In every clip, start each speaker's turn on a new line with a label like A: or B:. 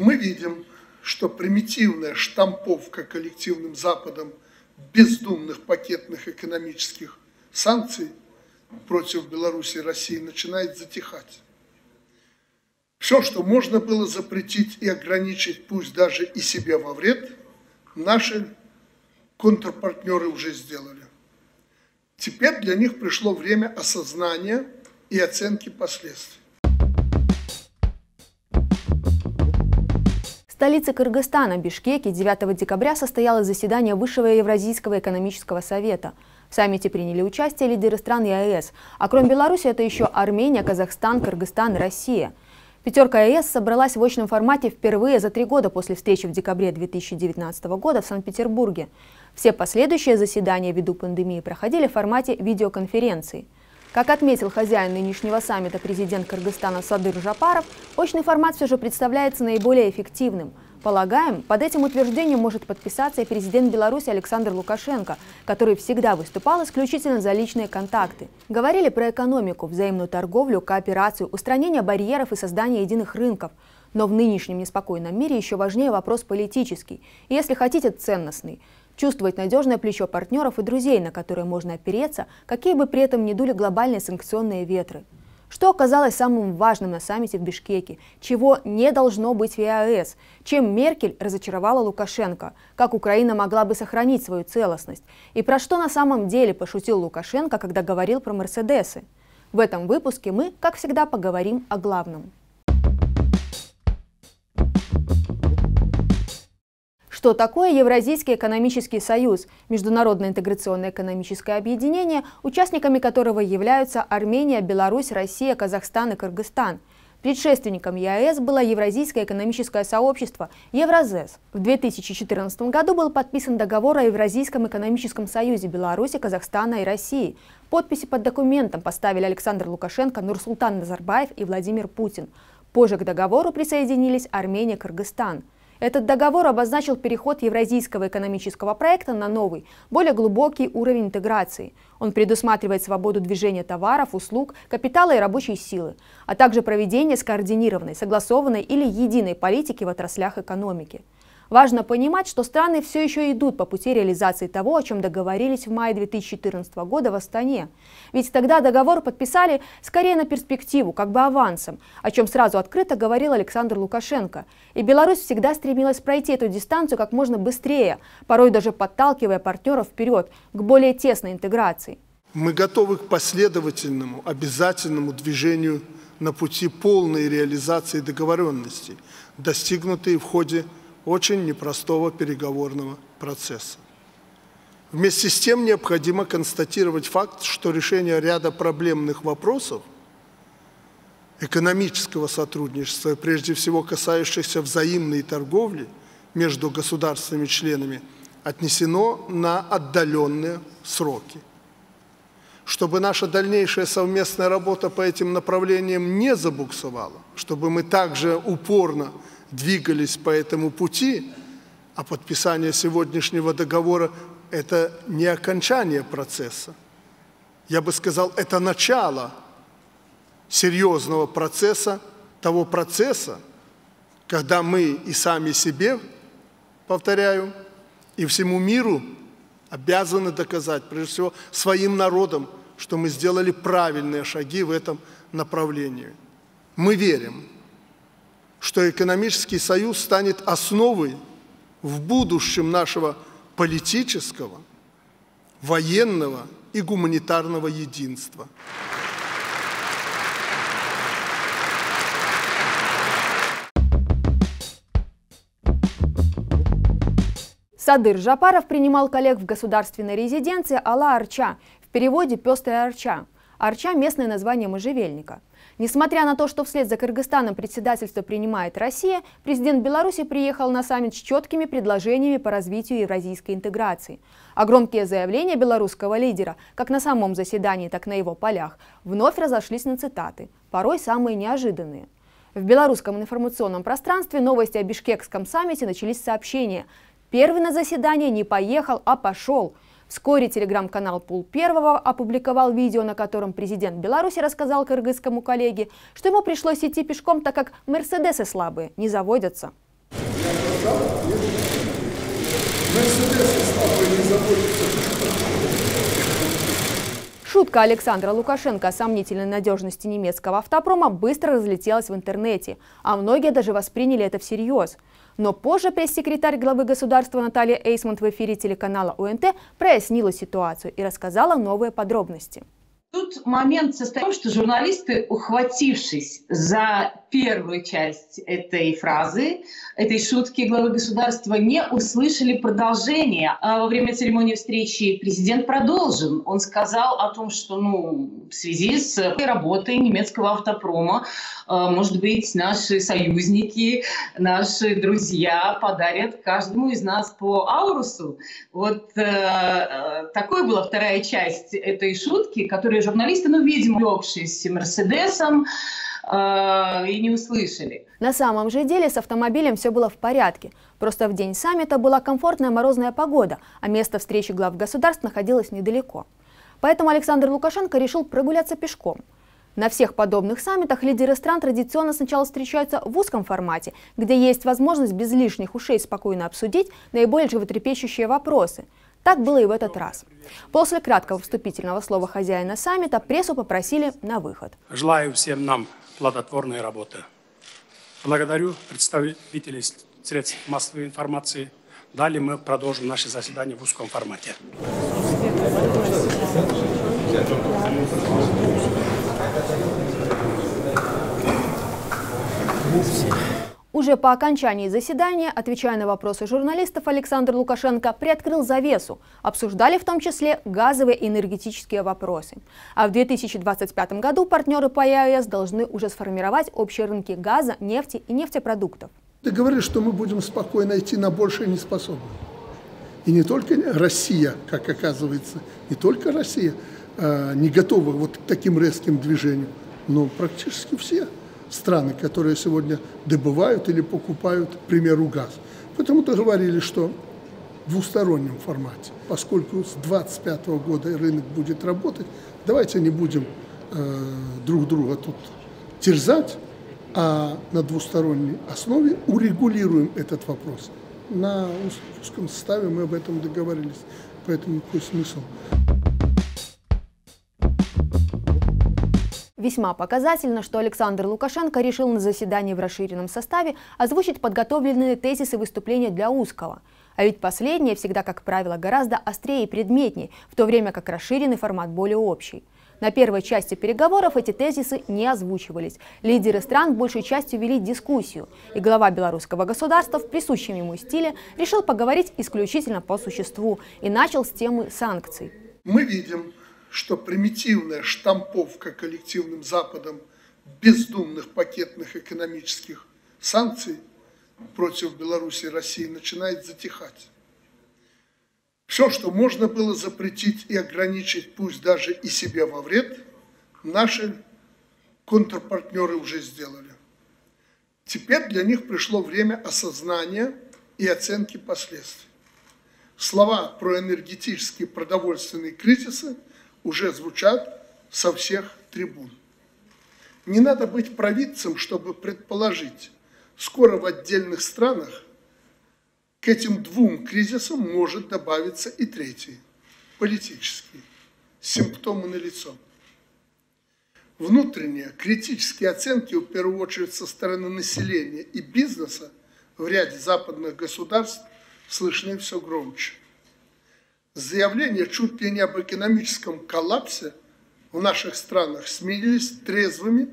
A: Мы видим, что примитивная штамповка коллективным Западом бездумных пакетных экономических санкций против Беларуси и России начинает затихать. Все, что можно было запретить и ограничить, пусть даже и себе во вред, наши контрпартнеры уже сделали. Теперь для них пришло время осознания и оценки последствий.
B: Столице Кыргызстана, Бишкеке, 9 декабря состоялось заседание Высшего Евразийского экономического совета. В саммите приняли участие лидеры стран ЕАЭС, а кроме Беларуси это еще Армения, Казахстан, Кыргызстан и Россия – Пятерка ЕС собралась в очном формате впервые за три года после встречи в декабре 2019 года в Санкт-Петербурге. Все последующие заседания ввиду пандемии проходили в формате видеоконференции. Как отметил хозяин нынешнего саммита президент Кыргызстана Садыр Жапаров, очный формат все же представляется наиболее эффективным – Полагаем, под этим утверждением может подписаться и президент Беларуси Александр Лукашенко, который всегда выступал исключительно за личные контакты. Говорили про экономику, взаимную торговлю, кооперацию, устранение барьеров и создание единых рынков. Но в нынешнем неспокойном мире еще важнее вопрос политический. И если хотите, ценностный. Чувствовать надежное плечо партнеров и друзей, на которые можно опереться, какие бы при этом ни дули глобальные санкционные ветры. Что оказалось самым важным на саммите в Бишкеке? Чего не должно быть в ЕАЭС? Чем Меркель разочаровала Лукашенко? Как Украина могла бы сохранить свою целостность? И про что на самом деле пошутил Лукашенко, когда говорил про Мерседесы? В этом выпуске мы, как всегда, поговорим о главном. Что такое Евразийский экономический союз, международное интеграционное экономическое объединение, участниками которого являются Армения, Беларусь, Россия, Казахстан и Кыргызстан? Предшественником ЕАЭС было Евразийское экономическое сообщество Евразес. В 2014 году был подписан договор о Евразийском экономическом союзе Беларуси, Казахстана и России. Подписи под документом поставили Александр Лукашенко, Нурсултан Назарбаев и Владимир Путин. Позже к договору присоединились Армения и Кыргызстан. Этот договор обозначил переход евразийского экономического проекта на новый, более глубокий уровень интеграции. Он предусматривает свободу движения товаров, услуг, капитала и рабочей силы, а также проведение скоординированной, согласованной или единой политики в отраслях экономики. Важно понимать, что страны все еще идут по пути реализации того, о чем договорились в мае 2014 года в Астане. Ведь тогда договор подписали скорее на перспективу, как бы авансом, о чем сразу открыто говорил Александр Лукашенко. И Беларусь всегда стремилась пройти эту дистанцию как можно быстрее, порой даже подталкивая партнеров вперед, к более тесной интеграции.
A: Мы готовы к последовательному, обязательному движению на пути полной реализации договоренностей, достигнутой в ходе очень непростого переговорного процесса. Вместе с тем необходимо констатировать факт, что решение ряда проблемных вопросов экономического сотрудничества, прежде всего касающихся взаимной торговли между государственными-членами, отнесено на отдаленные сроки. Чтобы наша дальнейшая совместная работа по этим направлениям не забуксовала, чтобы мы также упорно двигались по этому пути, а подписание сегодняшнего договора – это не окончание процесса. Я бы сказал, это начало серьезного процесса, того процесса, когда мы и сами себе, повторяю, и всему миру обязаны доказать, прежде всего, своим народам, что мы сделали правильные шаги в этом направлении. Мы верим, что экономический союз станет основой в будущем нашего политического, военного и гуманитарного единства.
B: Садыр Жапаров принимал коллег в государственной резиденции Алла Арча, в переводе «Пестрая Арча». Арча – местное название можжевельника – Несмотря на то, что вслед за Кыргызстаном председательство принимает Россия, президент Беларуси приехал на саммит с четкими предложениями по развитию евразийской интеграции. А громкие заявления белорусского лидера, как на самом заседании, так на его полях, вновь разошлись на цитаты, порой самые неожиданные. В белорусском информационном пространстве новости о Бишкекском саммите начались сообщения. Первый на заседание не поехал, а пошел – Вскоре телеграм-канал Пул Первого опубликовал видео, на котором президент Беларуси рассказал кыргызскому коллеге, что ему пришлось идти пешком, так как «Мерседесы слабые, не заводятся». Шутка Александра Лукашенко о сомнительной надежности немецкого автопрома быстро разлетелась в интернете, а многие даже восприняли это всерьез. Но позже пресс-секретарь главы государства Наталья Эйсмонт в эфире телеканала УНТ прояснила ситуацию и рассказала новые подробности.
C: Тут момент состоит в том, что журналисты, ухватившись за первую часть этой фразы, этой шутки главы государства, не услышали продолжение. А во время церемонии встречи президент продолжил. Он сказал о том, что ну, в связи с работой немецкого автопрома, э, может быть, наши союзники, наши друзья подарят каждому из нас по аурусу. Вот э, э такой была вторая часть этой шутки, которая журналисты, ну, видимо, увлекшись Мерседесом, э, и не услышали.
B: На самом же деле с автомобилем все было в порядке. Просто в день саммита была комфортная морозная погода, а место встречи глав государств находилось недалеко. Поэтому Александр Лукашенко решил прогуляться пешком. На всех подобных саммитах лидеры стран традиционно сначала встречаются в узком формате, где есть возможность без лишних ушей спокойно обсудить наиболее животрепещущие вопросы – так было и в этот раз. После краткого вступительного слова хозяина саммита прессу попросили на выход.
D: Желаю всем нам плодотворной работы. Благодарю представителей средств массовой информации. Далее мы продолжим наше заседание в узком формате.
B: Уже по окончании заседания, отвечая на вопросы журналистов, Александр Лукашенко приоткрыл завесу. Обсуждали в том числе газовые и энергетические вопросы. А в 2025 году партнеры по ЕАЭС должны уже сформировать общие рынки газа, нефти и нефтепродуктов.
A: Ты говоришь, что мы будем спокойно идти на большее не способны. И не только Россия, как оказывается, не только Россия э, не готова вот к таким резким движениям, но практически все страны, которые сегодня добывают или покупают, к примеру, газ. Потому-то говорили, что в двустороннем формате. Поскольку с 2025 года рынок будет работать, давайте не будем э, друг друга тут терзать, а на двусторонней основе урегулируем этот вопрос. На узком составе мы об этом договорились, поэтому какой смысл?
B: Весьма показательно, что Александр Лукашенко решил на заседании в расширенном составе озвучить подготовленные тезисы выступления для узкого. А ведь последнее всегда, как правило, гораздо острее и предметнее, в то время как расширенный формат более общий. На первой части переговоров эти тезисы не озвучивались. Лидеры стран большей частью вели дискуссию, и глава белорусского государства в присущем ему стиле решил поговорить исключительно по существу и начал с темы санкций.
A: Мы видим, что примитивная штамповка коллективным Западом бездумных пакетных экономических санкций против Беларуси и России начинает затихать. Все, что можно было запретить и ограничить, пусть даже и себе во вред, наши контрпартнеры уже сделали. Теперь для них пришло время осознания и оценки последствий. Слова про энергетические продовольственные кризисы – уже звучат со всех трибун. Не надо быть провидцем, чтобы предположить, скоро в отдельных странах к этим двум кризисам может добавиться и третий, политический. Симптомы налицо. Внутренние критические оценки, в первую очередь со стороны населения и бизнеса в ряде западных государств, слышны все громче заявления чуть ли не об экономическом коллапсе в наших странах сменились трезвыми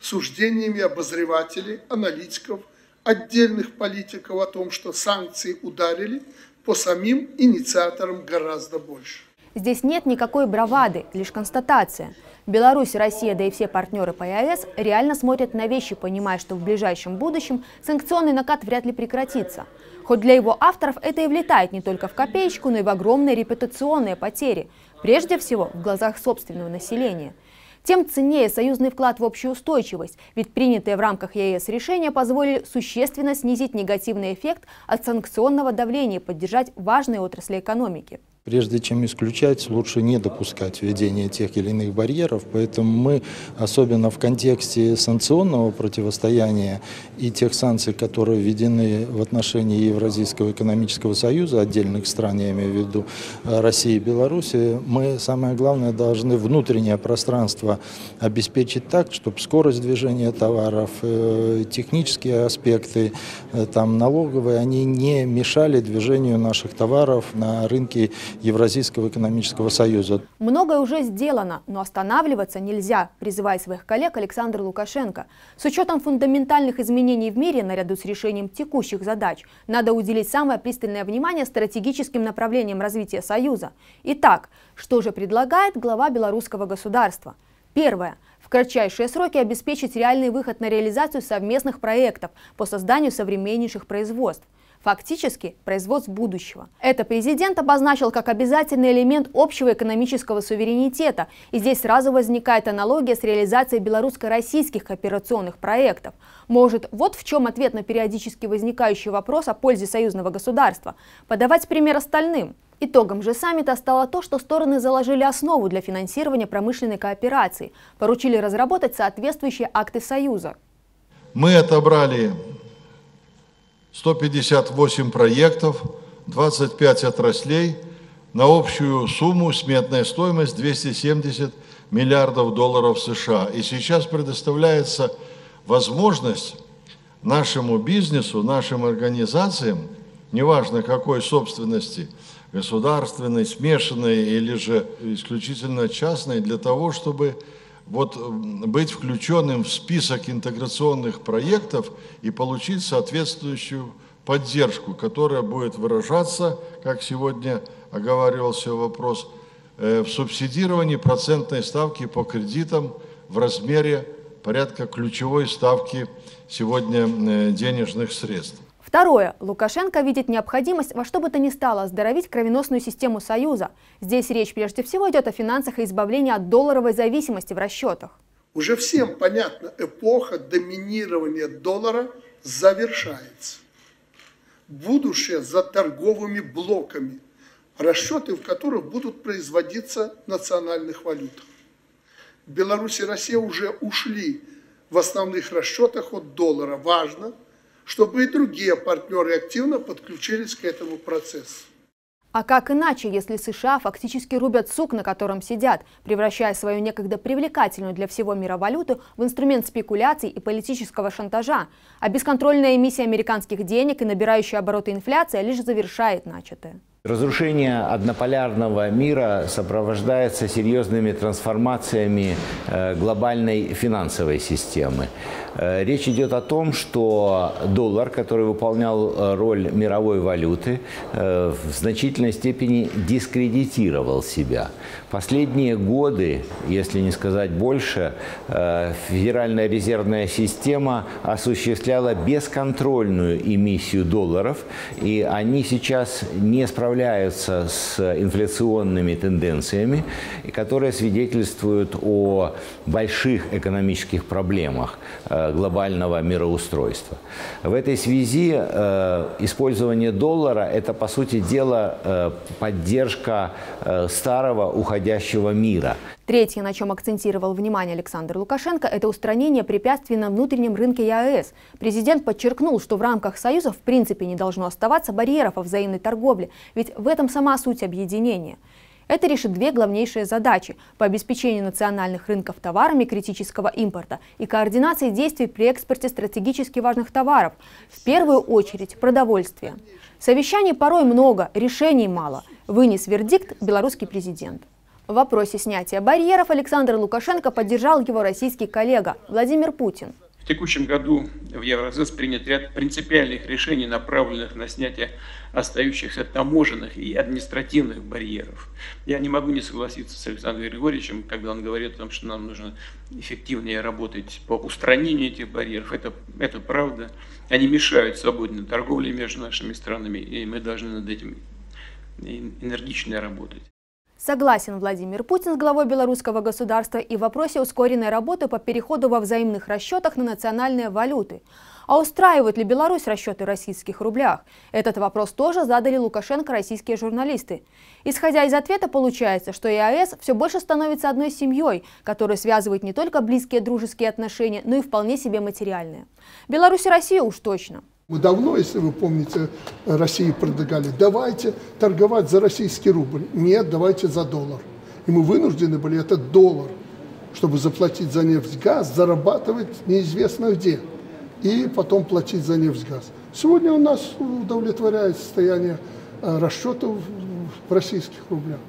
A: суждениями обозревателей, аналитиков, отдельных политиков о том, что санкции ударили по самим инициаторам гораздо больше.
B: Здесь нет никакой бравады, лишь констатация. Беларусь, Россия, да и все партнеры по ЕАЭС реально смотрят на вещи, понимая, что в ближайшем будущем санкционный накат вряд ли прекратится. Хоть для его авторов это и влетает не только в копеечку, но и в огромные репутационные потери, прежде всего в глазах собственного населения. Тем ценнее союзный вклад в общую устойчивость, ведь принятые в рамках ЕС решения позволили существенно снизить негативный эффект от санкционного давления и поддержать важные отрасли экономики.
E: Прежде чем исключать, лучше не допускать введения тех или иных барьеров. Поэтому мы, особенно в контексте санкционного противостояния и тех санкций, которые введены в отношении Евразийского экономического союза, отдельных стран, я имею в виду э, России и Беларуси, мы, самое главное, должны внутреннее пространство обеспечить так, чтобы скорость движения товаров, э, технические аспекты, э, там, налоговые, они не мешали движению наших товаров на рынке Евразийского экономического союза.
B: Многое уже сделано, но останавливаться нельзя, призывает своих коллег Александр Лукашенко. С учетом фундаментальных изменений в мире, наряду с решением текущих задач, надо уделить самое пристальное внимание стратегическим направлениям развития Союза. Итак, что же предлагает глава белорусского государства? Первое в кратчайшие сроки обеспечить реальный выход на реализацию совместных проектов по созданию современнейших производств фактически производств будущего. Это президент обозначил как обязательный элемент общего экономического суверенитета, и здесь сразу возникает аналогия с реализацией белорусско-российских кооперационных проектов. Может, вот в чем ответ на периодически возникающий вопрос о пользе союзного государства. Подавать пример остальным. Итогом же саммита стало то, что стороны заложили основу для финансирования промышленной кооперации, поручили разработать соответствующие акты Союза.
F: Мы отобрали 158 проектов, 25 отраслей на общую сумму, сметная стоимость 270 миллиардов долларов США. И сейчас предоставляется возможность нашему бизнесу, нашим организациям, неважно какой собственности, государственной, смешанной или же исключительно частной, для того, чтобы вот быть включенным в список интеграционных проектов и получить соответствующую поддержку, которая будет выражаться, как сегодня оговаривался вопрос, э, в субсидировании процентной ставки по кредитам в размере порядка ключевой ставки сегодня э, денежных средств.
B: Второе. Лукашенко видит необходимость во что бы то ни стало оздоровить кровеносную систему Союза. Здесь речь прежде всего идет о финансах и избавлении от долларовой зависимости в расчетах.
A: Уже всем понятно, эпоха доминирования доллара завершается. Будущее за торговыми блоками, расчеты в которых будут производиться национальных валютах. Беларусь и Россия уже ушли в основных расчетах от доллара. Важно – чтобы и другие партнеры активно подключились к этому процессу.
B: А как иначе, если США фактически рубят сук, на котором сидят, превращая свою некогда привлекательную для всего мира валюту в инструмент спекуляций и политического шантажа, а бесконтрольная эмиссия американских денег и набирающая обороты инфляция лишь завершает начатое.
G: Разрушение однополярного мира сопровождается серьезными трансформациями э, глобальной финансовой системы. Э, речь идет о том, что доллар, который выполнял э, роль мировой валюты, в значительной степени дискредитировал себя. Последние годы, если не сказать больше, Федеральная резервная система осуществляла бесконтрольную эмиссию долларов, и они сейчас не справляются справляются с инфляционными тенденциями, которые свидетельствуют о больших экономических проблемах э, глобального мироустройства. В этой связи э, использование доллара – это, по сути дела, э, поддержка старого уходящего мира.
B: Третье, на чем акцентировал внимание Александр Лукашенко, это устранение препятствий на внутреннем рынке ЕАЭС. Президент подчеркнул, что в рамках Союза в принципе не должно оставаться барьеров о взаимной торговле, ведь в этом сама суть объединения. Это решит две главнейшие задачи – по обеспечению национальных рынков товарами критического импорта и координации действий при экспорте стратегически важных товаров, в первую очередь продовольствия. Совещаний порой много, решений мало, вынес вердикт белорусский президент. В вопросе снятия барьеров Александр Лукашенко поддержал его российский коллега Владимир Путин.
H: В текущем году в Евразес принят ряд принципиальных решений, направленных на снятие остающихся таможенных и административных барьеров. Я не могу не согласиться с Александром Григорьевичем, когда он говорит о том, что нам нужно эффективнее работать по устранению этих барьеров. Это, это правда. Они мешают свободной торговле между нашими странами, и мы должны над этим энергично работать.
B: Согласен Владимир Путин с главой белорусского государства и в вопросе ускоренной работы по переходу во взаимных расчетах на национальные валюты. А устраивают ли Беларусь расчеты в российских рублях? Этот вопрос тоже задали Лукашенко российские журналисты. Исходя из ответа, получается, что ЕАЭС все больше становится одной семьей, которая связывает не только близкие дружеские отношения, но и вполне себе материальные. Беларусь и Россия уж точно.
A: Мы давно, если вы помните, России предлагали, давайте торговать за российский рубль. Нет, давайте за доллар. И мы вынуждены были этот доллар, чтобы заплатить за нефть, газ, зарабатывать неизвестно где. И потом платить за нефть, газ. Сегодня у нас удовлетворяет состояние э, расчетов в российских рублях.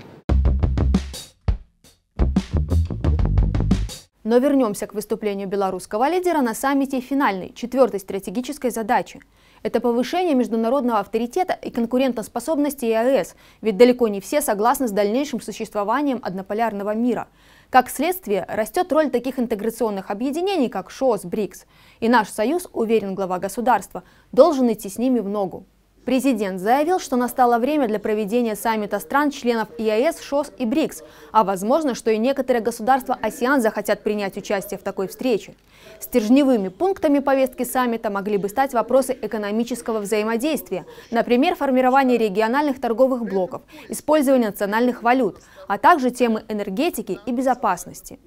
B: Но вернемся к выступлению белорусского лидера на саммите финальной, четвертой стратегической задачи. Это повышение международного авторитета и конкурентоспособности ЕАЭС, ведь далеко не все согласны с дальнейшим существованием однополярного мира. Как следствие, растет роль таких интеграционных объединений, как ШОС, БРИКС. И наш союз, уверен глава государства, должен идти с ними в ногу. Президент заявил, что настало время для проведения саммита стран-членов ЕАЭС, ШОС и БРИКС, а возможно, что и некоторые государства АСИАН захотят принять участие в такой встрече. Стержневыми пунктами повестки саммита могли бы стать вопросы экономического взаимодействия, например, формирование региональных торговых блоков, использование национальных валют, а также темы энергетики и безопасности.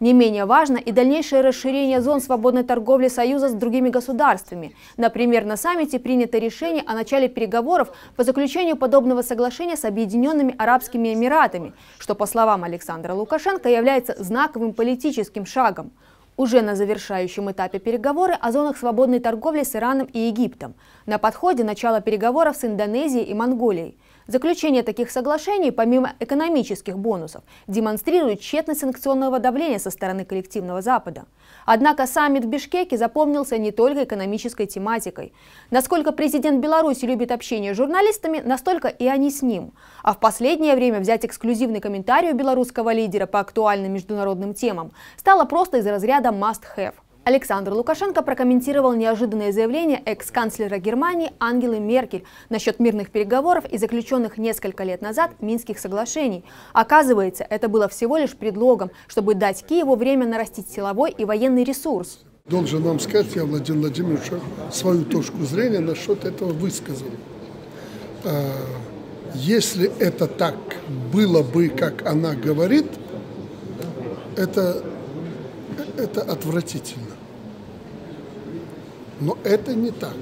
B: Не менее важно и дальнейшее расширение зон свободной торговли Союза с другими государствами. Например, на саммите принято решение о начале переговоров по заключению подобного соглашения с Объединенными Арабскими Эмиратами, что, по словам Александра Лукашенко, является знаковым политическим шагом. Уже на завершающем этапе переговоры о зонах свободной торговли с Ираном и Египтом. На подходе начало переговоров с Индонезией и Монголией. Заключение таких соглашений, помимо экономических бонусов, демонстрирует тщетность санкционного давления со стороны коллективного Запада. Однако саммит в Бишкеке запомнился не только экономической тематикой. Насколько президент Беларуси любит общение с журналистами, настолько и они с ним. А в последнее время взять эксклюзивный комментарий у белорусского лидера по актуальным международным темам стало просто из разряда must-have. Александр Лукашенко прокомментировал неожиданное заявление экс-канцлера Германии Ангелы Меркель насчет мирных переговоров и заключенных несколько лет назад Минских соглашений. Оказывается, это было всего лишь предлогом, чтобы дать Киеву время нарастить силовой и военный ресурс.
A: Должен вам сказать, я Владимир Владимирович свою точку зрения насчет этого высказал. А, если это так было бы, как она говорит, это, это отвратительно. Но это не так.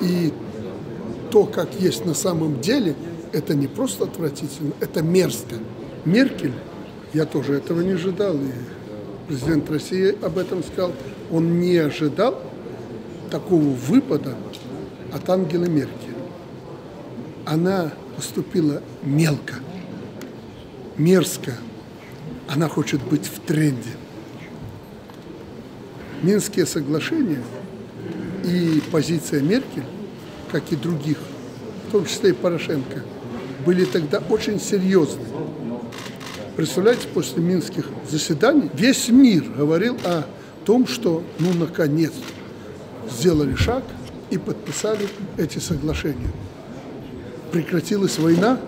A: И то, как есть на самом деле, это не просто отвратительно, это мерзко. Меркель, я тоже этого не ожидал, и президент России об этом сказал, он не ожидал такого выпада от Ангелы Меркель. Она поступила мелко, мерзко. Она хочет быть в тренде. Минские соглашения и позиция Меркель, как и других, в том числе и Порошенко, были тогда очень серьезны. Представляете, после минских заседаний весь мир говорил о том, что, ну, наконец, сделали шаг и подписали эти соглашения. Прекратилась война,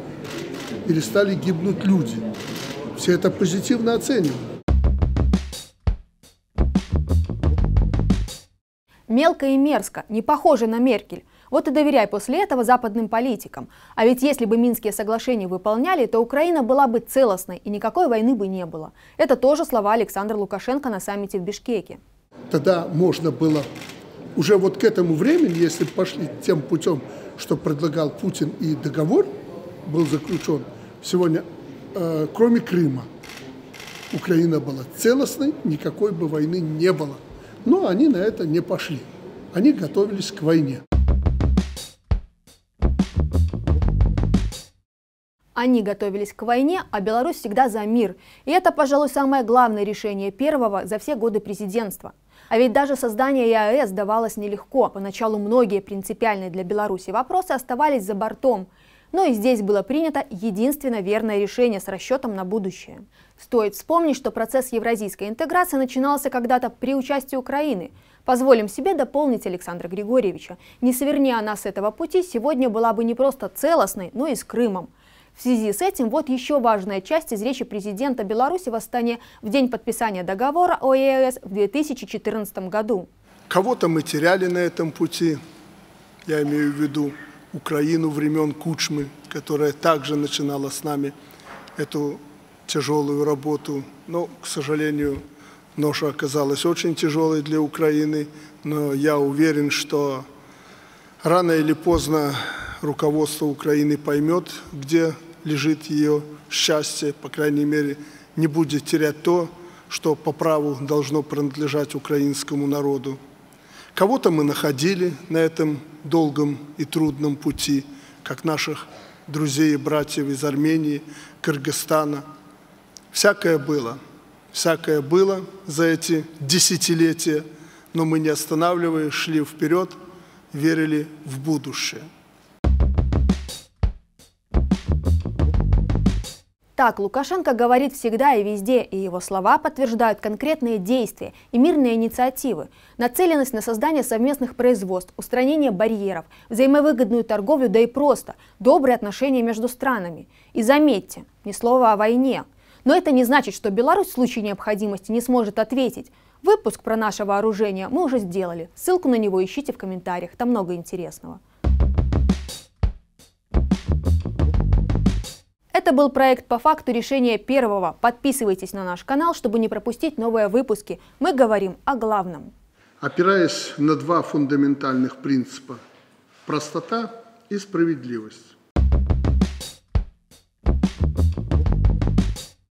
A: перестали гибнуть люди. Все это позитивно оценивают.
B: Мелко и мерзко, не похоже на Меркель. Вот и доверяй после этого западным политикам. А ведь если бы Минские соглашения выполняли, то Украина была бы целостной и никакой войны бы не было. Это тоже слова Александра Лукашенко на саммите в Бишкеке.
A: Тогда можно было уже вот к этому времени, если пошли тем путем, что предлагал Путин и договор был заключен, сегодня, э, кроме Крыма, Украина была целостной, никакой бы войны не было. Но они на это не пошли. Они готовились к войне.
B: Они готовились к войне, а Беларусь всегда за мир. И это, пожалуй, самое главное решение первого за все годы президентства. А ведь даже создание ЕАЭС давалось нелегко. Поначалу многие принципиальные для Беларуси вопросы оставались за бортом. Но и здесь было принято единственно верное решение с расчетом на будущее. Стоит вспомнить, что процесс евразийской интеграции начинался когда-то при участии Украины. Позволим себе дополнить Александра Григорьевича. Не сверни она с этого пути, сегодня была бы не просто целостной, но и с Крымом. В связи с этим вот еще важная часть из речи президента Беларуси в Астане в день подписания договора о ЕС в 2014 году.
A: Кого-то мы теряли на этом пути, я имею в виду Украину времен Кучмы, которая также начинала с нами эту тяжелую работу. Но, к сожалению, ноша оказалась очень тяжелой для Украины, но я уверен, что рано или поздно руководство Украины поймет, где лежит ее счастье, по крайней мере, не будет терять то, что по праву должно принадлежать украинскому народу. Кого-то мы находили на этом долгом и трудном пути, как наших друзей и братьев из Армении, Кыргызстана. Всякое было, всякое было за эти десятилетия, но мы не останавливаясь, шли вперед, верили в будущее.
B: Так, Лукашенко говорит всегда и везде, и его слова подтверждают конкретные действия и мирные инициативы, нацеленность на создание совместных производств, устранение барьеров, взаимовыгодную торговлю, да и просто добрые отношения между странами. И заметьте, ни слова о войне. Но это не значит, что Беларусь в случае необходимости не сможет ответить. Выпуск про наше вооружение мы уже сделали. Ссылку на него ищите в комментариях, там много интересного. Это был проект по факту решения первого. Подписывайтесь на наш канал, чтобы не пропустить новые выпуски. Мы говорим о главном.
A: Опираясь на два фундаментальных принципа – простота и справедливость.